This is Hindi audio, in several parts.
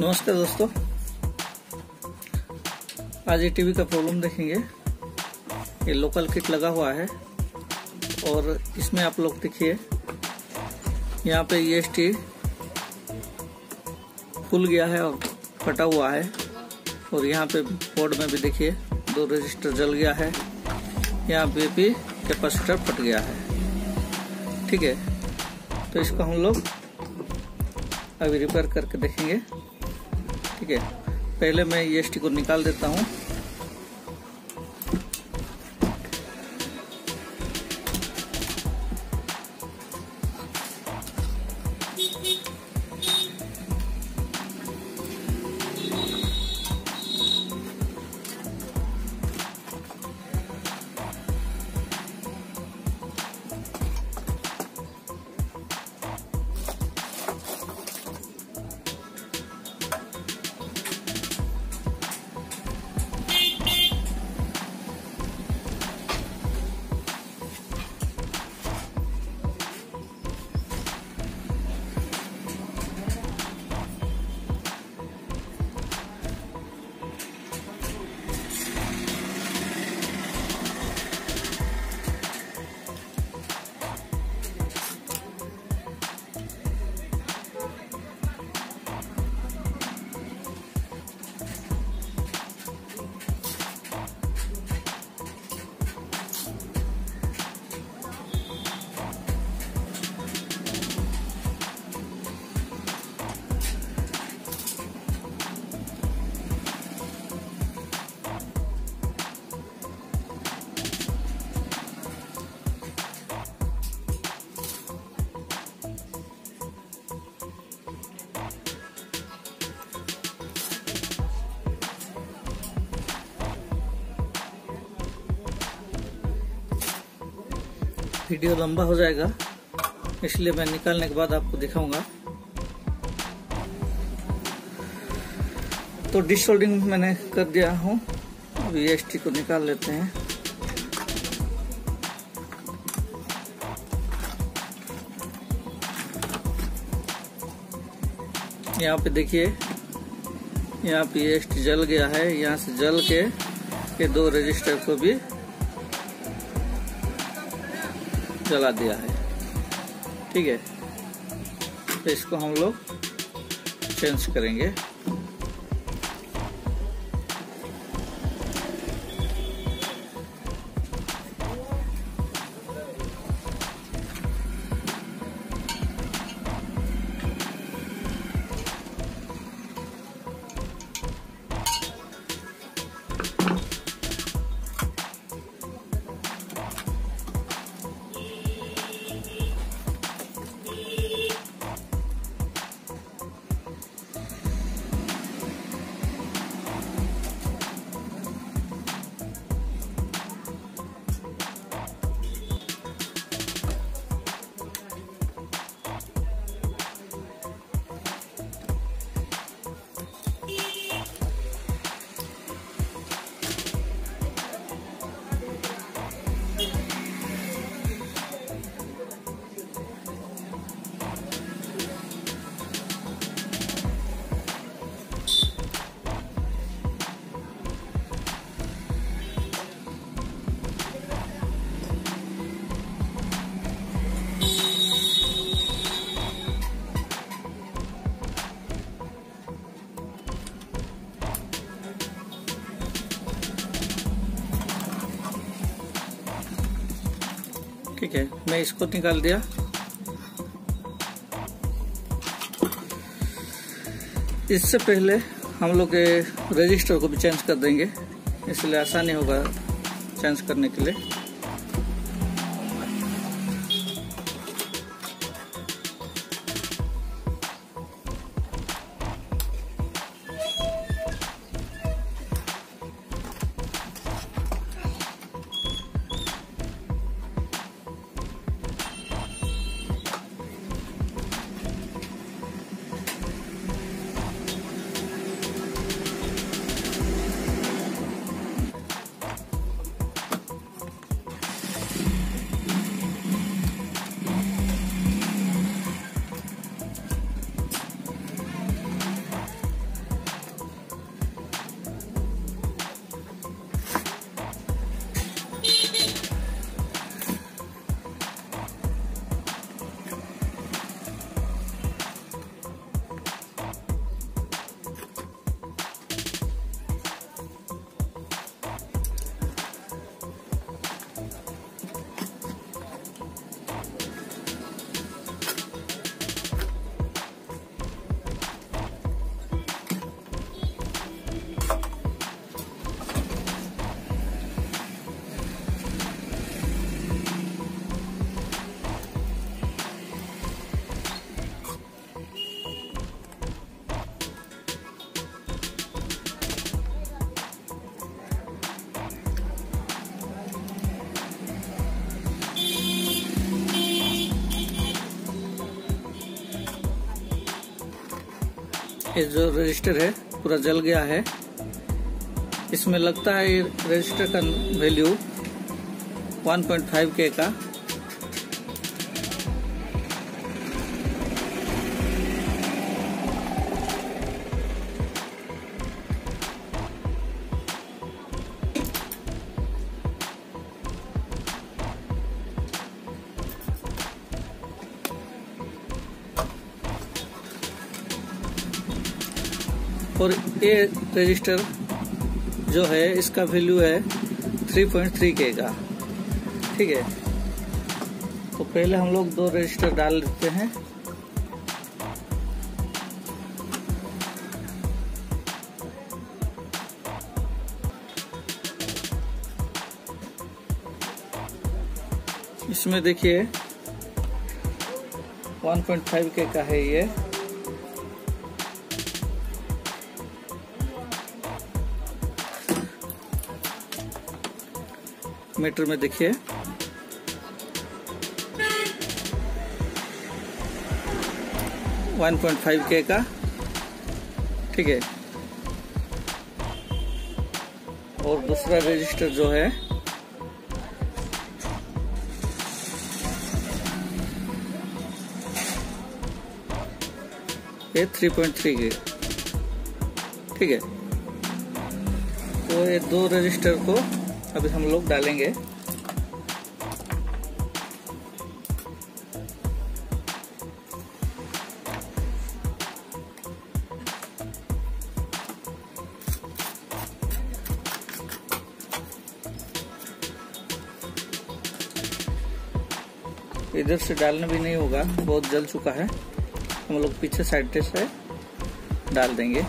नमस्कार दोस्तों। आज ये टीवी का प्रॉब्लम देखेंगे। ये लोकल किट लगा हुआ है और इसमें आप लोग देखिए, यहाँ पे ई एस टी खुल गया है और फटा हुआ है और यहाँ पे बोर्ड में भी देखिए, दो रजिस्टर जल गया है। यहाँ पे भी कैपेसिटर फट गया है। ठीक है तो इसको हम लोग अभी रिपेयर करके देखेंगे। ठीक है? पहले मैं ई को निकाल देता हूँ। वीडियो लंबा हो जाएगा, इसलिए मैं निकालने के बाद आपको दिखाऊँगा। तो डिशोल्डिंग मैंने कर दिया हूँ अभी एस को निकाल लेते हैं। यहाँ पे देखिए, यहाँ पे एस जल गया है, यहाँ से जल के ये दो रजिस्टर को भी जला दिया है। ठीक है? तो इसको हम लोग चेंज करेंगे। ठीक है मैं इसको निकाल दिया। इससे पहले हम लोग रजिस्टर को भी चेंज कर देंगे। इसलिए आसानी होगा चेंज करने के लिए। ये जो रजिस्टर है, पूरा जल गया है। इसमें लगता है रजिस्टर का वैल्यू 1.5 के का। ये रजिस्टर जो है, इसका वैल्यू है 3.3 के का। ठीक है? तो पहले हम लोग दो रजिस्टर डाल देते हैं। इसमें देखिए 1.5 के का है ये। मीटर में देखिए। वन पॉइंट फाइव के का। ठीक है। और दूसरा रजिस्टर जो है, ये थ्री पॉइंट थ्री के। ठीक है। तो ये दो रजिस्टर को अभी हम लोग डालेंगे। इधर से डालना भी नहीं होगा, बहुत जल चुका है। हम लोग पीछे साइड से डाल देंगे।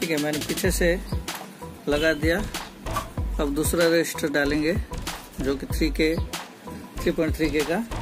ठीक है, मैंने पीछे से लगा दिया। अब दूसरा रजिस्टर डालेंगे, जो कि थ्री के थ्री पॉइंट थ्री के का।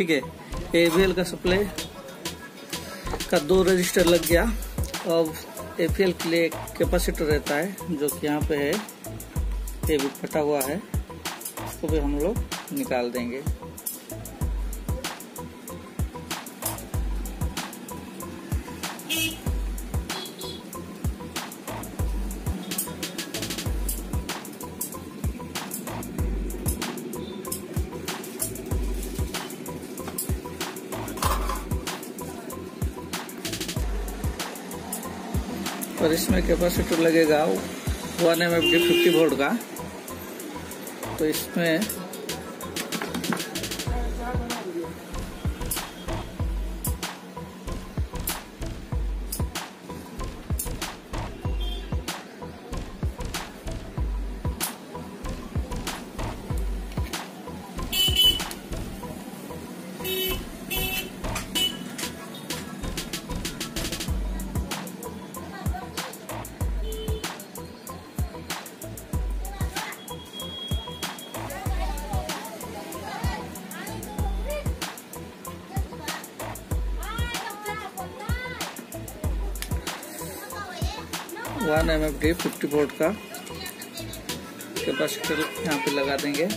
ठीक है। एवीएल का सप्लाई का दो रजिस्टर लग गया। अब एल के लिए कैपेसिटर रहता है, जो कि यहाँ पे है। ये भी फटा हुआ है। उसको भी हम लोग निकाल देंगे। और इसमें कैपेसिटर लगेगा one M F D fifty volt का। तो इसमें one M F D fifty volt का। कैपेसिटर यहाँ पे लगा देंगे।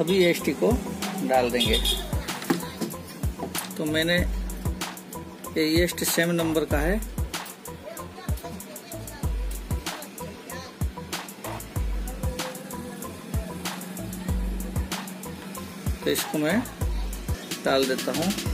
अभी एस को डाल देंगे। तो मैंने ये ईस्ट सेम नंबर का है। तो इसको मैं डाल देता हूँ।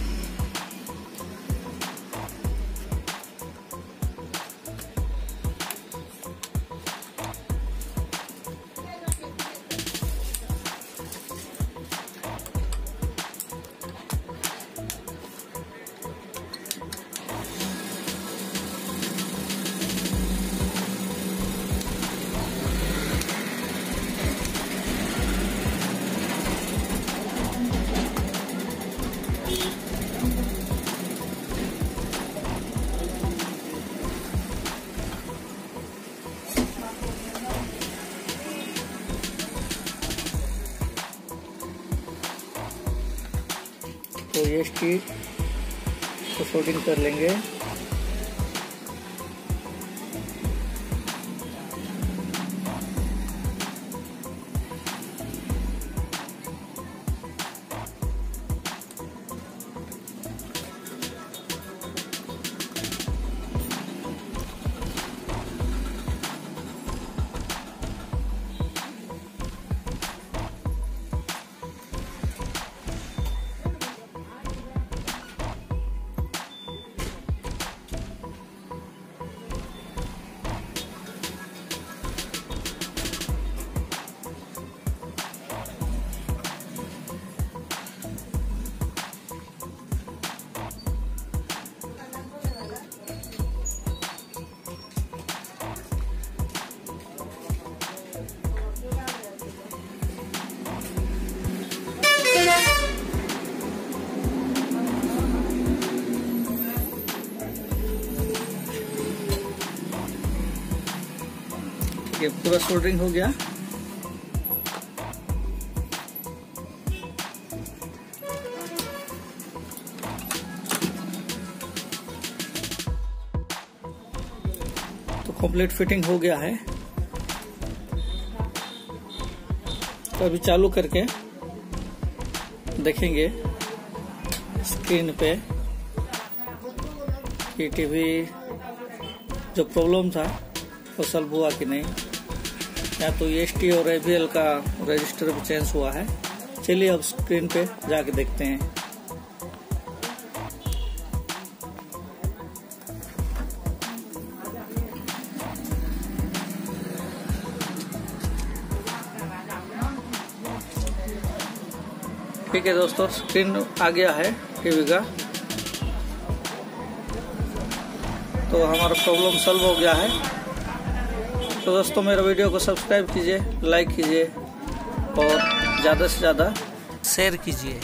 तो ये स्टीक को सोल्डिंग कर लेंगे। ये पूरा सोल्डरिंग हो गया। तो कंप्लीट फिटिंग हो गया है। तो अभी चालू करके देखेंगे स्क्रीन पे कि टीवी जो प्रॉब्लम था, वो सॉल्व हुआ कि नहीं। या तो एस टी और एबीएल का रजिस्टर भी चेंज हुआ है। चलिए अब स्क्रीन पे जाके देखते हैं। ठीक है दोस्तों स्क्रीन आ गया है टीवी का। तो हमारा प्रॉब्लम सॉल्व हो गया है। तो दोस्तों, मेरे वीडियो को सब्सक्राइब कीजिए, लाइक कीजिए और ज़्यादा से ज़्यादा शेयर कीजिए।